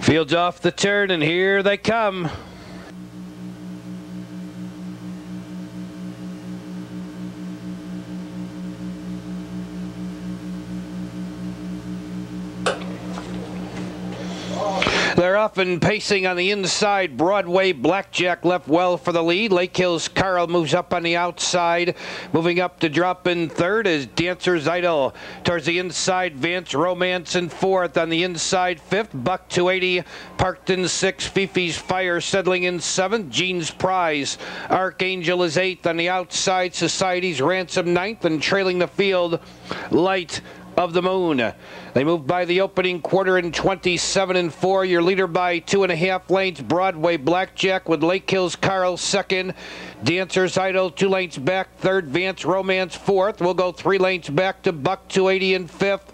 Fields off the turn, and here they come. They're off and pacing on the inside. Broadway Blackjack left well for the lead. Lake Hills Carl moves up on the outside. Moving up to drop in third is Dancer's Idol. Towards the inside, Vance Romance in fourth. On the inside, fifth, Buck 280. Parked in sixth, Fifi's Fire settling in seventh. Gene's Prize. Archangel is eighth. On the outside, Society's Ransom ninth. And trailing the field, Light of the Moon. They move by the opening quarter in 27 and 4. Your leader by two and a half lanes, Broadway Blackjack with Lake Hills Carl second. Dancer's Idol two lanes back, third. Vance Romance fourth. We'll go three lanes back to Buck 280 in fifth.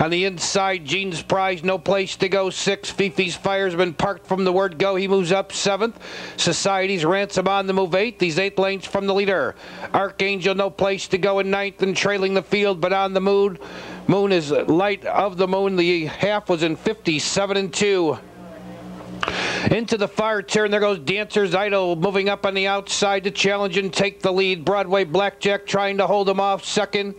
On the inside, Gene's Prize, no place to go. Six, Fifi's Fire's been parked from the word go. He moves up seventh. Society's Ransom on the move eighth. These eight lanes from the leader. Archangel, no place to go in ninth and trailing the field, but on the moon. Moon is light of the moon. The half was in 57 and 2. Into the far turn, there goes Dancer's Idol moving up on the outside to challenge and take the lead. Broadway Blackjack trying to hold him off second.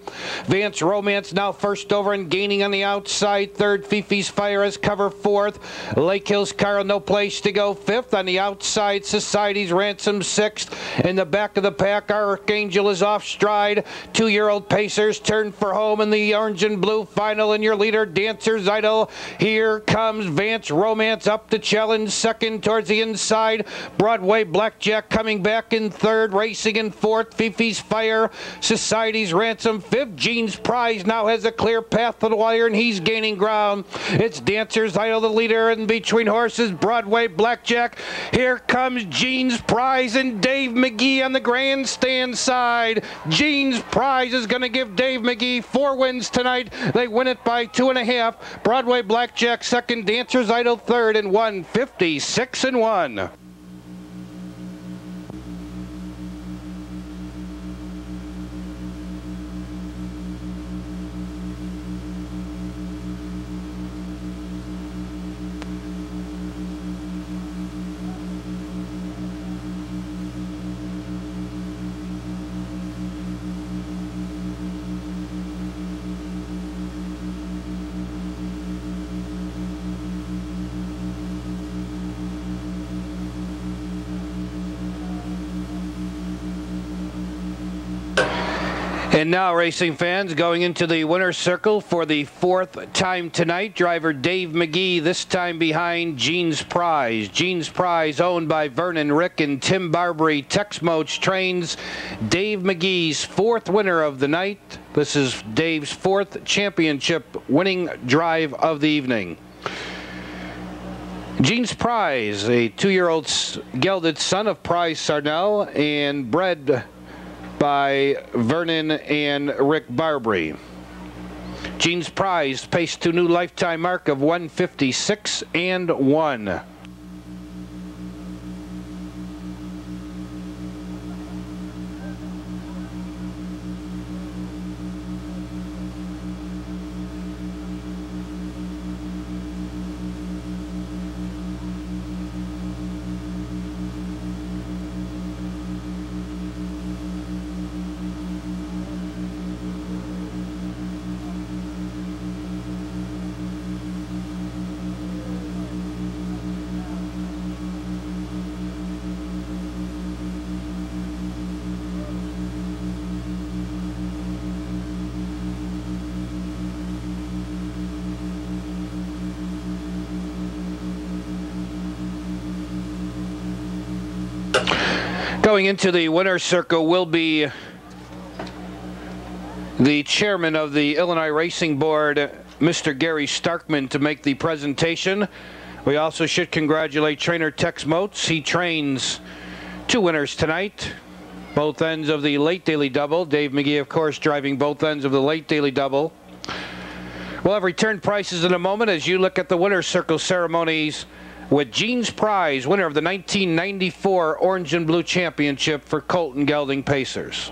Vance Romance now first over and gaining on the outside. Third, Fifi's Fire has cover fourth. Lake Hills Carl no place to go fifth. On the outside, Society's Ransom sixth. In the back of the pack, Archangel is off stride. Two-year-old Pacers turn for home in the orange and blue final. And your leader, Dancer's Idol. Here comes Vance Romance up to challenge second in towards the inside. Broadway Blackjack coming back in third, racing in fourth. Fifi's Fire, Society's Ransom, fifth. Gene's Prize now has a clear path to the wire, and he's gaining ground. It's Dancer's Idol, the leader, in between horses, Broadway Blackjack. Here comes Gene's Prize and Dave Magee on the grandstand side. Gene's Prize is going to give Dave Magee four wins tonight. They win it by two and a half. Broadway Blackjack second, Dancer's Idol third, and 150 six and one. And now, racing fans, going into the winner's circle for the fourth time tonight. Driver Dave Magee, this time behind Gene's Prize. Gene's Prize, owned by Vernon Rick and Tim Barbary. Tex Moats trains Dave Magee's fourth winner of the night. This is Dave's fourth championship winning drive of the evening. Gene's Prize, a two-year-old gelded son of Prize Sarnell and bred by Vernon and Rick Barbary. Gene's Prize paced to new lifetime mark of 156 and 1. Going into the winner's circle will be the chairman of the Illinois Racing Board, Mr. Gary Starkman, to make the presentation. We also should congratulate trainer Tex Moats. He trains two winners tonight, both ends of the late daily double. Dave Magee, of course, driving both ends of the late daily double. We'll have return prices in a moment as you look at the winner's circle ceremonies with Gene's Prize, winner of the 1994 Orange and Blue Championship for Colton Gelding Pacers.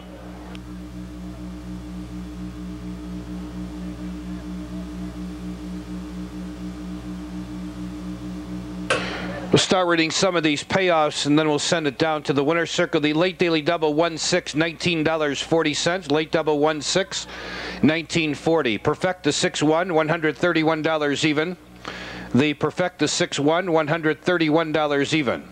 We'll start reading some of these payoffs and then we'll send it down to the winner circle. The late daily double one six, nineteen dollars forty cents. Late double one six, nineteen forty. Perfect the six one, one hundred thirty one dollars even. The Perfecta 6-1, $131 even.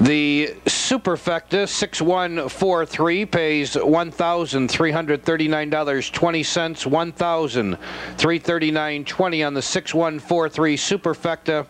The Superfecta 6143 pays $1,339.20, $1,339.20 on the 6143 Superfecta.